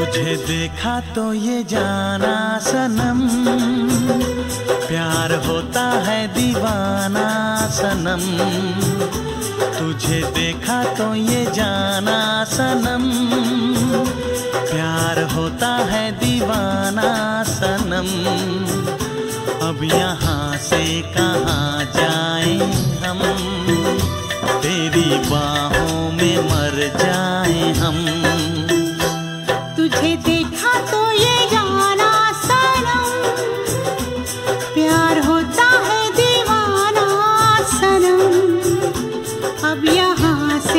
तुझे देखा तो ये जाना सनम। प्यार होता है दीवाना सनम। तुझे देखा तो ये जाना सनम। प्यार होता है दीवाना सनम। अब यहाँ से कहाँ जाए हम? तेरी बाहों में मर जाए हम।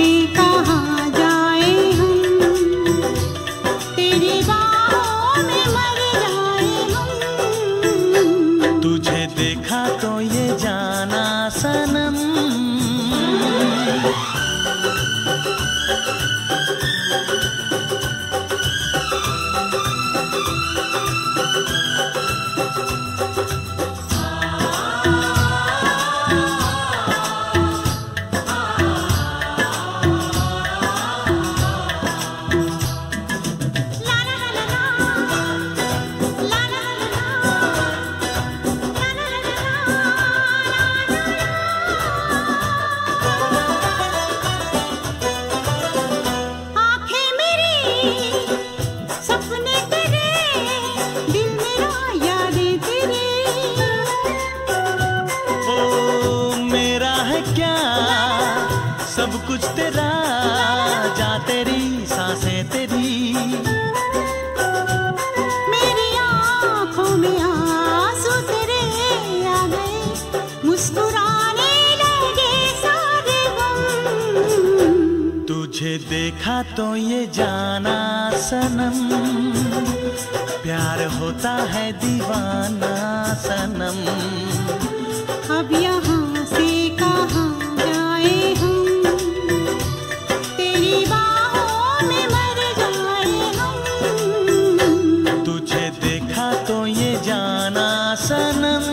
कभी का मुस्कुराने लगे सारे गम। तुझे देखा तो ये जाना सनम। प्यार होता है दीवाना सनम। अब यहाँ से कहाँ जाए हम? तेरी बाहों में मर जाए हम। तुझे देखा तो ये जाना सनम।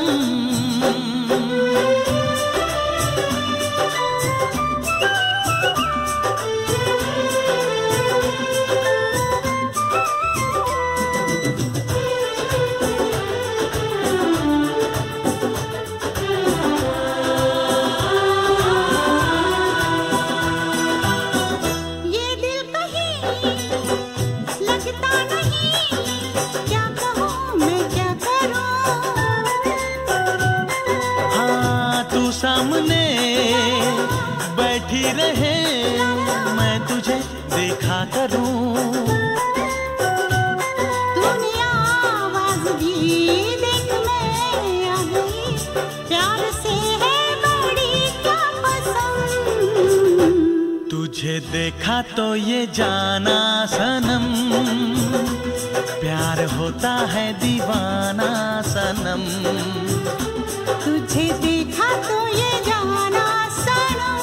बैठी रहे मैं तुझे देखा करूँ। है तुझे देखा तो ये जाना सनम प्यार होता है दीवाना सनम। तुझे देखा तो ये जाना सनम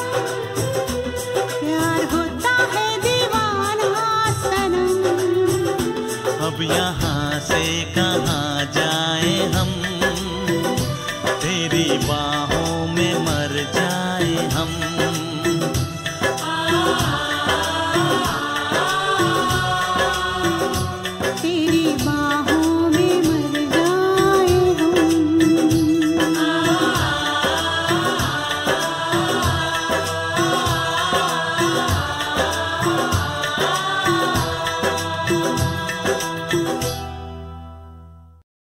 अब यहाँ से कहाँ जाए हम? तेरी बात